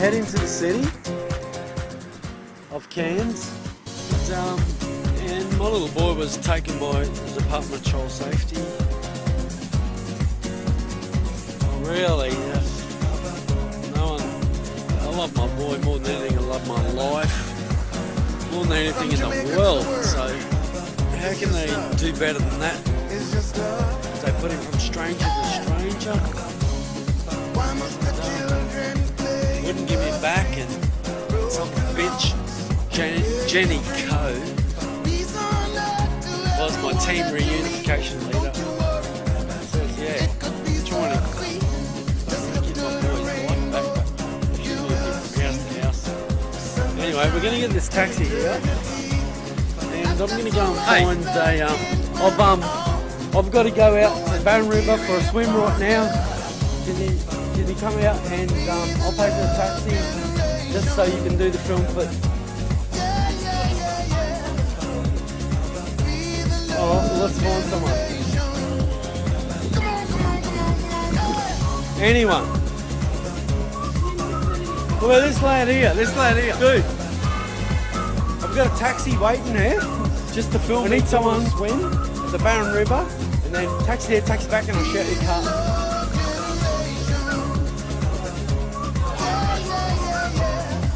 head to the city of Cairns. And, um, and my little boy was taken by the Department of Child Safety. Oh, really? Yeah. No one. I love my boy more than anything. I love my life more than anything in the world. So how can they do better than that? They put him from stranger to stranger. Jenny, Coe, was my team reunification leader. Yeah, trying to my boy's life back, but house to house. Anyway, we're gonna get this taxi here, and I'm gonna go and find a. Um, I've um, I've got to go out to the Barron River for a swim right now. Can you, can you come out and um, I'll pay for the taxi just so you can do the film clip. Oh, let's find someone. Anyone? Well, this lad here, this lad here. Dude, I've got a taxi waiting here just to film. I need someone to swim the Barron River and then taxi there, taxi back, and I'll shout your car.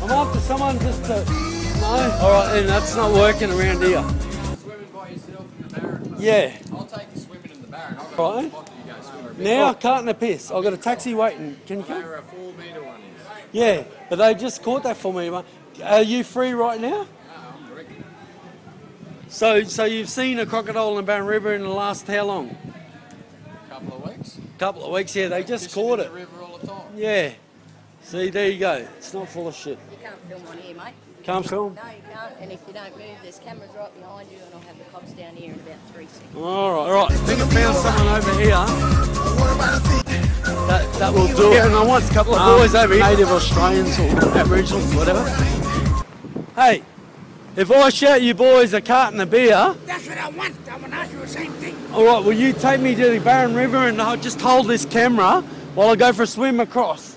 I'm after someone just to. No? Alright, then that's not working around here. Yeah. I'll take you swimming in the Barron. I've got Right. a spot that you go swim. Now I can't in the piss. I've got a taxi waiting. Can you come? Where a four metre one is. Yeah, but they just caught that for me. mate. Are you free right now? No, I reckon. So, so you've seen a crocodile in the Barron River in the last how long? A couple of weeks. A couple of weeks. Yeah, they just Fishing caught in it. the river all the time. Yeah. See, there you go. It's not full of shit. You can't film on here, mate. Can't film. No, you can't. And if you don't move, there's cameras right behind you, and I'll have the cops down here in about three seconds. All right, all right. I think I found someone over here that, that will do it. And I want a couple of um, boys over here, native Australians or Aboriginals, whatever. Hey, if I shout you boys a carton of beer, That's what I want. I want to ask you the same thing. all right, will you take me to the Barron River and I'll just hold this camera while I go for a swim across?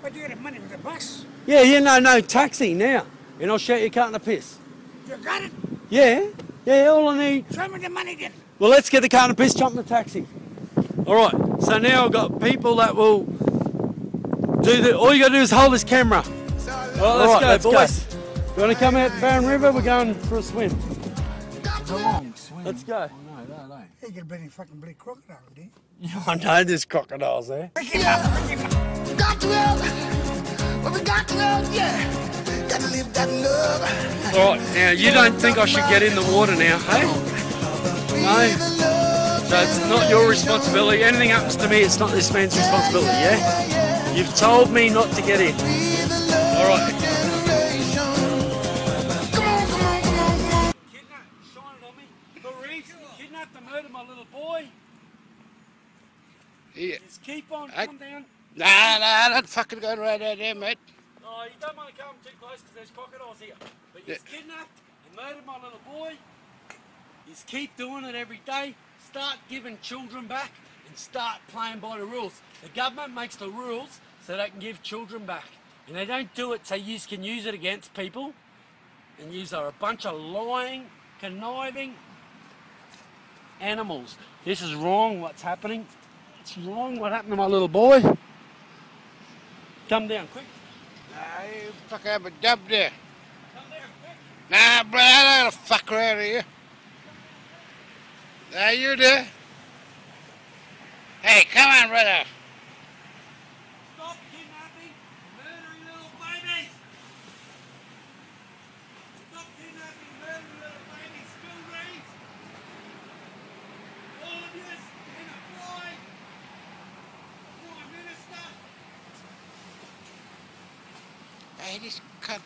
But you got money for the bus. Yeah, yeah, no, no, taxi now. And I'll shout you a carton of piss. You got it. Yeah, yeah, all I need. Show me the money then. Well, let's get the carton of piss, jump in the taxi. All right, so now I've got people that will do the. All you got to do is hold this camera. All right, let's go, boys. You want to come out to Barron River? We're going for a swim. It's a long swim. Let's go. I know, don't they? Hey, you got a fucking bloody crocodile, do you? I know there's crocodiles there. Yeah. Got to live that love. All right, now you don't think I should get in the water now, hey? No. So it's not your responsibility. Anything happens to me, it's not this man's responsibility, yeah? You've told me not to get in. All right. Kidnap, shine it on me. For reason, kidnapped murdered my little boy. Yeah. Just keep on, I- come down. Nah, nah, not fucking going right out there, mate. Oh, you don't want to come too close because there's crocodiles here. But you Yeah. kidnapped and murdered my little boy. Just keep doing it every day. Start giving children back and start playing by the rules. The government makes the rules so they can give children back. And they don't do it so you can use it against people. And you are a bunch of lying, conniving animals. This is wrong what's happening. It's wrong what happened to my little boy. Come down quick. Nah, you fucking have a dub there. Nah, bro, I don't fuck around here. Nah, you there? Hey, come on, brother. Stop kidnapping and murdering little babies! Stop kidnapping and murdering little babies! Phil Reeves! All of you in a fly! This cunt.